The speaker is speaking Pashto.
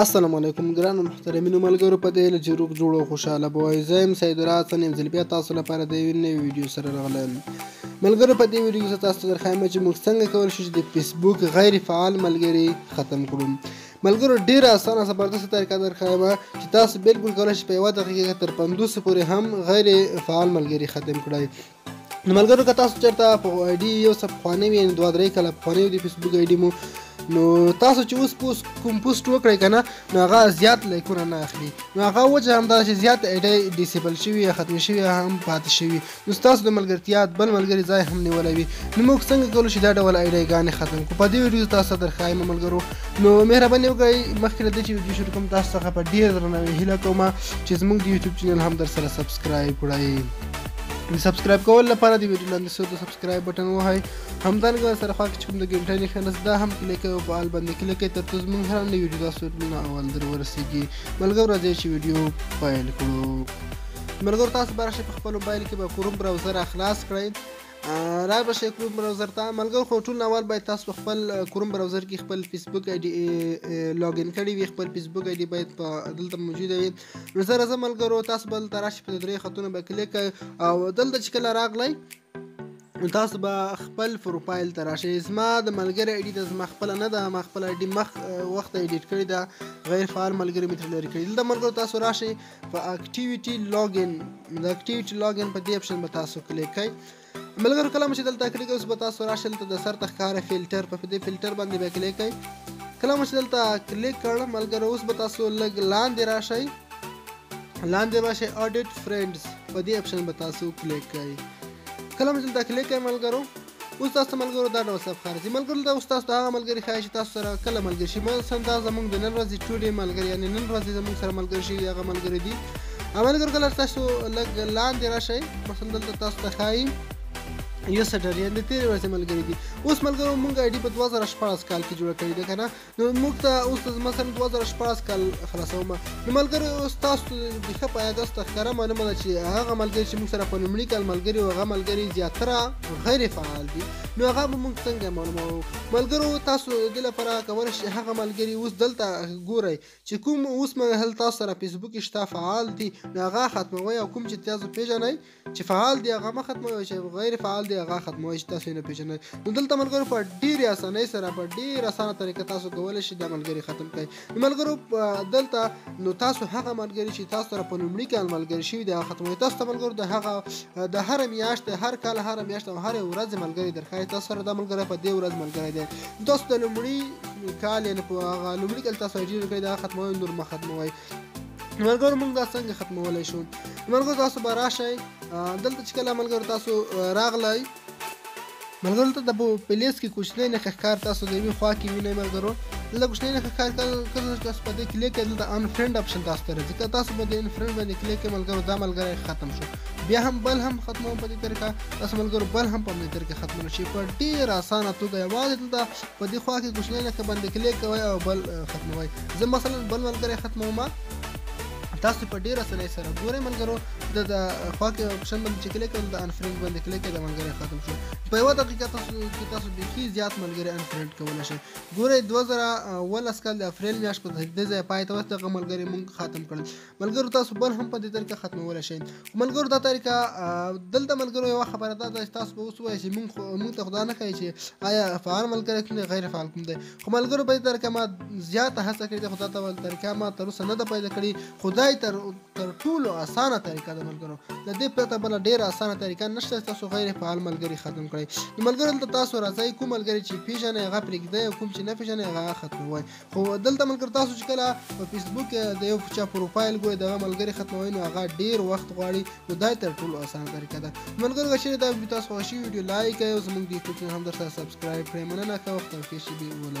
السلام علیکم ګران محترمینو ملګرو په دې لږ روغ جوړو خوشاله به وای زه یم سید الحسن یم ځل بیا تاسو لپاره د یوې نوې ویډیو سره راغلم ملګرو په دې ویډیو کې زه تاسو ته درښایم چې موږ څنګه کولی شو چې د فیسبوک غیر فعال ملګري ختم کړو ملګرو ډېره اسانه زبردست طریقه درښایم چې تاسو بالکل کولی شئ په یوه دقیقه کې تر پنځوسو پورې هم غیر فعال ملګري ختم کړئ نو ملګرو که تاسو چېرته په آیډي یو څه پخوانۍ وي یعنې دوه درې کاله پخوانۍ وي د فیسبوک آیډي مو نو تاسو چې اوس پوس کوم پوسټ وکړئ که نه نو هغه زیات لایکونه نه اخلي نو هغه وجه همدا چې زیات ایډۍ ډیسیبل شوي یا ختمې شوي هم پاتې شوي نو ستاسو د ملګرتیا بل ملګري ځای هم نیولی وي نو موږ څنګه کولی شو دا ډول ایډۍ ګانې ختم کړو په دې ویډیو تاسو ته درښایم ملګرو نو مهرباني وکړئ مخکې له دې چې ویډیو شروع کوم تاسو څخه په ډېر درناوي هیله کوم چې زموږ د یوټیوب چینل هم درسره سبسکرایب کړئ د سبسکرایب کول لپاره د ویډیو لاندې سور د سبسکرایب بټن ووهئ همدارنګه سره خوا کې چې کوم د ګنټۍ نښه نسته دا هم کلیک کړئ او په آل باندې کلیک کړئ ترڅو زموږ هره نوې ویډیو تاسو نه اول در ورسیږي ملګرو راځئ چې ویډیو پیل کړو ملګرو تاسو به راشئ په خپل موبایل کې به کروم براوزر خلاص کړئ را به شي کروم براوزر ته ملګر خو ټول اول باید تاسو خپل کروم براوزر کې خپل فیسبوک آی ډي لاګین کړی وي خپل فیسبوک آی ډي باید په دلته موجوده وي نو زه راځم ملګرو تاسو به دلته راشئ په دې درې خطونو به کلیک کوئ او دلته چې کله راغلی نو تاسو به خپل پروفایل ته راشئ زما د ملګري ایډي د زما خپل نه ده ما خپل ایډي مخ وخت ایډیټ کړی دا غیر فعال ملګري مې تر لري کړی دلته ملګرو تاسو راشئ په اکټیویټي لاګین د اکټیویټي لاګین په دې اپشن به تاسو کلیک کړئ ملګرو کله مو چې دلته کلیک اوس به تاسو راشئ دلته د سر ته ښکاره فلټر په دې فلټر باندې بیا کلیک کړئ کله مو چې دلته کلیک کړ ملګرو اوس به تاسو لږ لاندې راشئ لاندې به شئ اډیټ فرینډز په دې اپشن به تاسو کلیک کړئ کله مو چې دلته کلیک کړئ ملګرو اوس تاسو ملګرو دا ډول صفحه راځي ملګرو دا اوس تاسو د هغه ملګري ښایي چې تاسو سره کله ملګري شي مثلا دا زموږ د نن ورځې ټولې ملګري یعنې نن ورځې زموږ سره ملګري شي هغه ملګري دي عمل ګرګلر تاسو لګ لاندې راشئ مثلا دلته تاسو ته ښایي یو سټر یې د تیرې ورځې ملګری دي اوس ملګرو مونږ ایډي په 2014 کال کې جوړه کړې ده کنه نو موږ ته اوس مثلا 2014 کال خلاصوم نو ملګرو اوس تاسو د ښه پایا د ستخره منم چې هغه ملګری چې موږ سره په لومړي کال ملګری او هغه ملګری زیاتره غیر فعال دي نو هغه به موږ څنګه معلومو ملګرو تاسو د لپاره کول شي هغه ملګری اوس دلته ګورئ چې کوم اوس مهال تاسو سره فیسبوک کې شته فعال دي نو هغه ختموي او کوم چې تاسو پیژنئ چې فعال دي هغه مه ختموي چې غیر فعال دي هغه ختموي چې تاسو نه پیژنئ نو دلته ملګرو په ډېرې اسانۍ سره په ډېر اسانه طریقه تاسو کولی شئ دا ملګري ختم کړئ ملګرو دلته نو تاسو هغه ملګري چې تاسو سره په لومړي کال ملګري شوي دي هغه ختموي تاسو ته ملګرو د هغه د هر میاشت هر کال هر میاشت او هر ورځ ملګري درخای تاسو سره دا ملګری په دې ورځ ملګری دی تاسو د لومړي کال یعنی په هغه لومړي کال تاسو ایډي ورکړئ دا ختموي نور ما ختموي ملګرو موږ دا څنګه ختمولی شو ملګرو تاسو به راشئ دلته چې کله ملګرو تاسو راغلی ملګرو ته د پلیس کې کوچنی نښه ښکار تاسو د یوې خوا کې وینئ ملګرو دلته کوچنی نښه ښکار کله چې تاسو په دې کلیک کړئ دلته ان فرینډ اپشن تاسو ته راځي که تاسو په دې ان فرینډ باندې کلیک کړئ ملګرو دا ملګری ختم شو بیا هم بل هم ختموم په دې طریقه تاسو ملګرو بل هم په دې طریقه ختمول شي په ډېره اسانه توګه یوازې دلته په دې خوا کې کوچنۍ نښه باندې کلیک کوئ او بل ختموئ زه مثلا بل ملګری ختموم تاسو په ډیر اسانۍ سره ګورئ ملګرو د د خوا کې آپشن باندې چې کلیک کوم د انفرینډ باندې کلیک د ملګری ختم شو په یوه دقیقه تاسو کې تاسو بیخي زیات ملګری انفرینډ کولی شئ ګورئ دوه زره اوولس کال د اپریل میاشت په دې ځای پای ته ورسېده هغه ملګري مونږ ختم کړل ملګرو تاسو بل هم په دې طریقه ختمولی شئ خو ملګرو دا طریقه دلته ملګرو یوه خبره دا ده چې تاسو به اوس وایئ چې مونږ خو مونږ ته خدا نه ښایي چې آیا فعال ملګری کوم دی غیر فعال کوم دی خو ملګرو په دې طریقه ما زیاته هڅه کړې ده خو دا ډول طریقه ما تر اوسه نه ده پیدا کړې خو دا تر تر ټولو اسانه طریقه ده ملګرو د دې پرته بله ډېره اسانه طریقه نشته تاسو غیر فعال ملګري ختم کړئ نو ملګرو دلته تاسو راځئ کوم ملګري چې پېژنئ هغه پرېږدئ او کوم چې نه پېژنئ هغه ختموئ خو دلته ملګر تاسو چې کله په فیسبوک کې د یو چا پروفایل ګورئ دغه ملګری ختموي نو هغه ډیر وخت غواړي نو دا تر ټولو اسانه طریقه ده ملګر که چیرې دا ویډیو تاسو خوښ شي ویډیو لایک کړئ او زموږ د یوټیوب چینل هم درسره سبسکرایب کړئ مننه ښه وخت او ښې شیبې ولرئ